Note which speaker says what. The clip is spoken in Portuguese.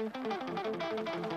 Speaker 1: Slow